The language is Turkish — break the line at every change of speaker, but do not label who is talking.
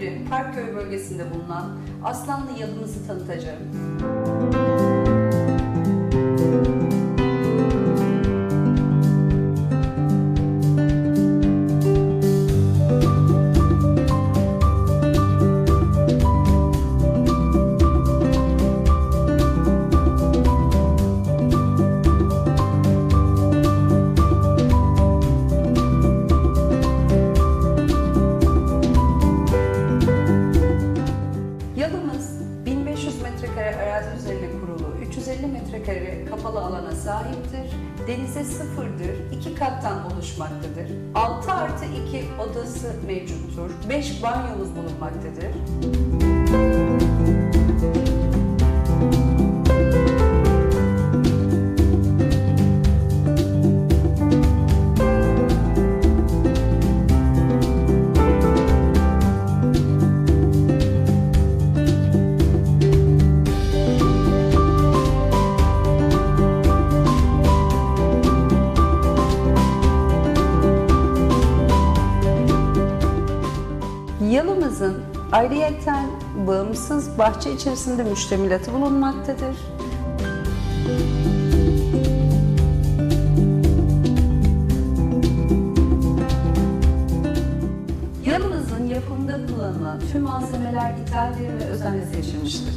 Devrim, Parkköy bölgesinde bulunan Aslanlı yalımızı tanıtacağım. 1500 metrekare arazi üzerine kurulu, 350 metrekare kapalı alana sahiptir. Denize sıfırdır, iki kattan oluşmaktadır. 6 artı 2 odası mevcuttur. 5 banyomuz bulunmaktadır. Hakkımızın ayrıyeten bağımsız bahçe içerisinde müştemilatı bulunmaktadır. Yanımızın yapımda kullanılan tüm malzemeler ithal ve özenle seçilmiştir.